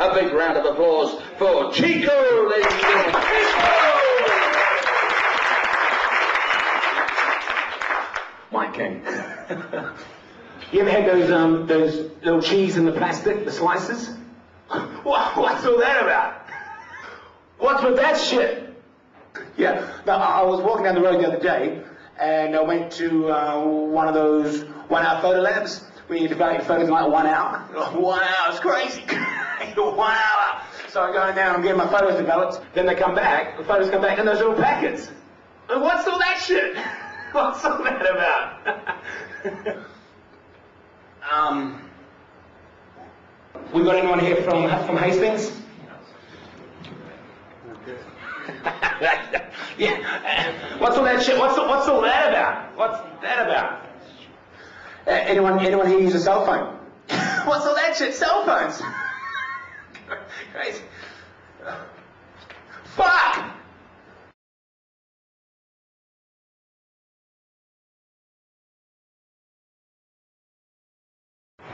A big round of applause for Chico, ladies and gentlemen. Mike King. you ever had those um those little cheese in the plastic, the slices? What, what's all that about? What's with that shit? Yeah, no, I was walking down the road the other day, and I went to uh, one of those one-hour photo labs where you develop your photos in like one hour. One hour, it's crazy. One hour. So I go there and I'm getting my photos developed. Then they come back, the photos come back in those little packets. And What's all that shit? What's all that about? um, we got anyone here from from Hastings? yeah. What's all that shit? What's what's all that about? What's that about? Uh, anyone anyone here use a cell phone? what's all that shit? Cell phones. Crazy.